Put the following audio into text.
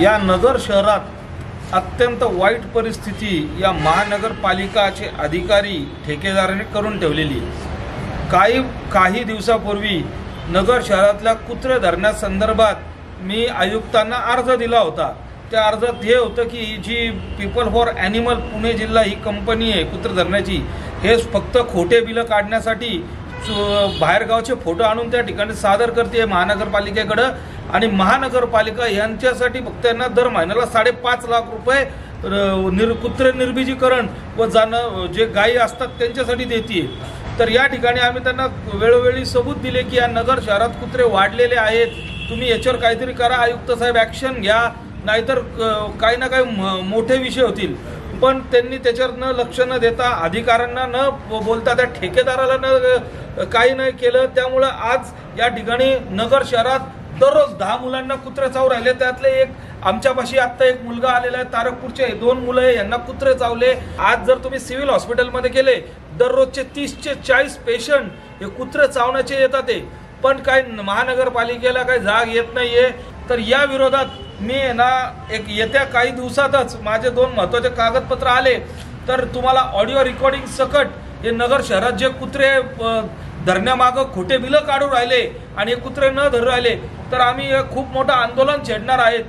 या नगर शहरात अत्यंत वाईट परिस्थिती या महानगरपालिकाचे अधिकारी ठेकेदाराने करून ठेवलेली काही काही दिवसापूर्वी नगर शहरातल्या कुत्रे धरण्यासंदर्भात मी आयुक्तांना अर्ज दिला होता. त्या अर्जात हे होतं की जी पीपल फॉर ॲनिमल पुणे जिल्हा ही कंपनी आहे कुत्रे धरण्याची हे फक्त खोटे बिलं काढण्यासाठी बाहेरगावचे फोटो आणून त्या ठिकाणी सादर करते महानगरपालिकेकडं. आणि महानगरपालिका यांच्यासाठी फक्त यांना दर महिन्याला साडेपाच लाख रुपये निर कुत्रे निर्बीजीकरण व जाणं जे गायी असतात त्यांच्यासाठी देते तर या ठिकाणी आम्ही त्यांना वेळोवेळी सबूत दिले की या नगर शहरात कुत्रे वाढलेले आहेत. तुम्ही याच्यावर काहीतरी करा. आयुक्त साहेब ॲक्शन घ्या. नाहीतर काही ना काही म- मोठे विषय होतील. पण त्यांनी त्याच्यावर न लक्ष न देता अधिकाऱ्यांना न ब- बोलता त्या ठेकेदाराला न काही नाही केलं. त्यामुळं आज या ठिकाणी नगर शहरात दररोज दहा मुलांना कुत्रे चावू राहिले. त्यातले एक आमच्यापाशी आत्ता एक मुलगा आलेला आहे तारकपूरचे दोन मुलं आहे यांना कुत्रे चावले. आज जर तुम्ही सिव्हिल हॉस्पिटलमध्ये गेले दररोजचे तीसचे चाळीस पेशंट हे कुत्रे चावण्याचे येतात ते पण काय महानगरपालिकेला काही जाग येत नाहीये. तर या विरोधात मी ना एक येत्या काही दिवसातच माझे दोन महत्त्वाचे कागदपत्र आले तर तुम्हाला ऑडिओ रेकॉर्डिंग सकट हे नगर शहरात जे कुत्रे अ, धरण्यामागं खोटे बिलं काढून राहिले आणि हे कुत्रे न धरू राहिले तर आम्ही हे खूप मोठं आंदोलन छेडणार आहेत.